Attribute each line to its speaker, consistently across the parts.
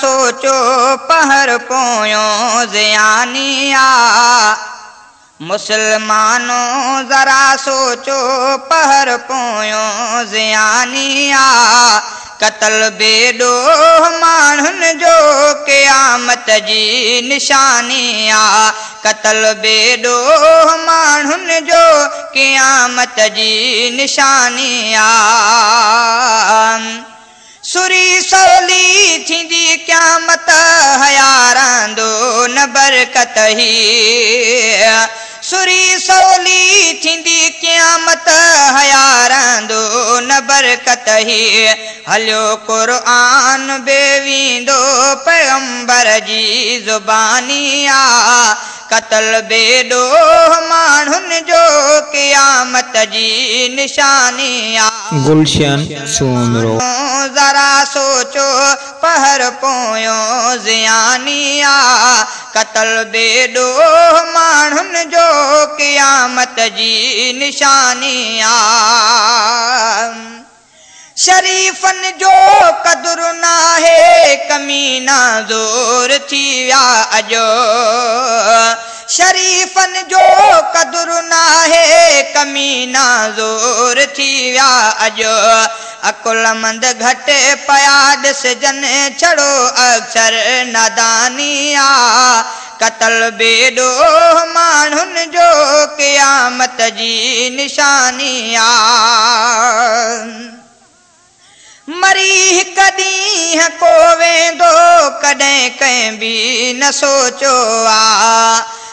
Speaker 1: سوچو پهر پويون زياني آ. مسلمانون ذرا سوچو پهر پويون زياني آ. ڪتل بيڏو ماڻهن جو قيامت جي نشاني آ. ڪتل بيڏو ماڻهن جو قيامت جي نشاني آ. سري سولي ٿيندي قيامت هيارندو نه برڪت ئي سري سولي ٿيندي قيامت هيارندو نه برڪت ئي هليو قر بيويندو پيگمبر جي زباني آ ڪتل بيڏو ماڻهن جو قيامت جي نشاني آ
Speaker 2: گلشن سومرو.
Speaker 1: ذرا سوچو پهر پويون زياني ڪتل بيڏو ماڻهن جو قيامت جي نشاني آ. شريفن جو قدر ناهي ڪمينا زور ٿي ويا اڄو شريفن جو قدر ناهي ڪمينا زور ٿي ويا اڄ. اڪلمند گهٽ پيا ڏسجن ڇڙو اڪشر ناداني آ. ڪتل بيڏو ماڻهن جو قيامت جي نشاني آ. مري هڪ ڏينهن ڪو ويندو ڪڏهن ڪنهن به نه سوچو آ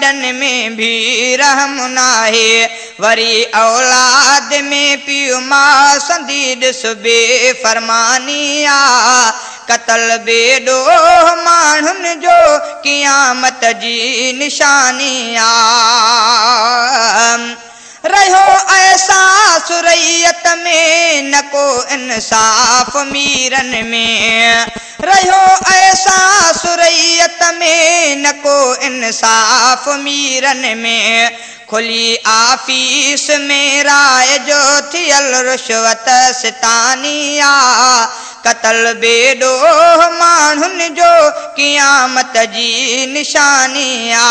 Speaker 1: वॾनि में बि रहम नाहे। वरी औलाद में पीउ माँ संदी ॾिस बे फरमानी आ कतल बेॾो माण्हुनि जो क़यामत जी निशानी आ रहियो ऐसा सुरैयत में, न को इंसाफ़ मीरनि में। रहियो ऐसा انصاف ميرن ۾ کلي آفيس ۾ راءِ جو ٿيل رشوت ستاني آ ڪتل بيڏو ماڻهن جو قيامت جي نشاني آ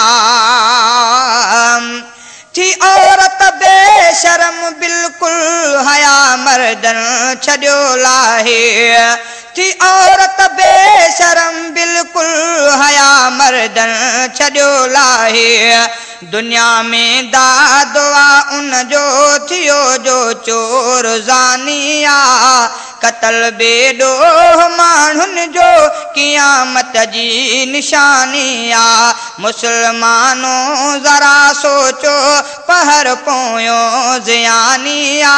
Speaker 1: ٿي عورت بيشرم بلڪل هيا مردن ڇڏيو لاهي. ٿي عورت لاهي. دنيا ۾ دادوا ان جو ٿيو جو چور آ ڪتل بيڏو ماڻهن جو قيامت جي نشاني آ مسلمانون ذرا سوچو پهر پويون زياني آ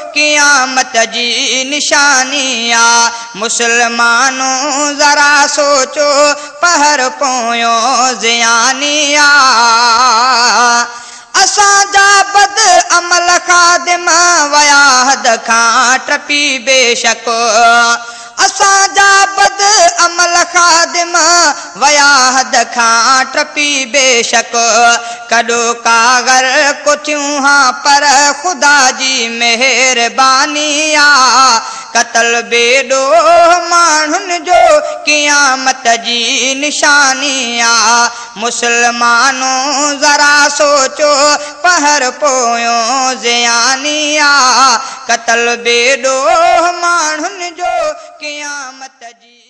Speaker 1: क़यामत जी निशानी आ। मुसलमानों ज़रा सोचो पहर पोयों ज़ियानी आ। असांजा बद अमल खादिम वया हद खां टपी बेशक اسان جا ويا ڪاڳر ڪٿيون ها پر خدا جي مهرباني آ. ڪتل بيڏو ماڻهن جو قيامت جي نشاني آ. مسلمانون ذرا سوچو پهر پويون क़यामत जी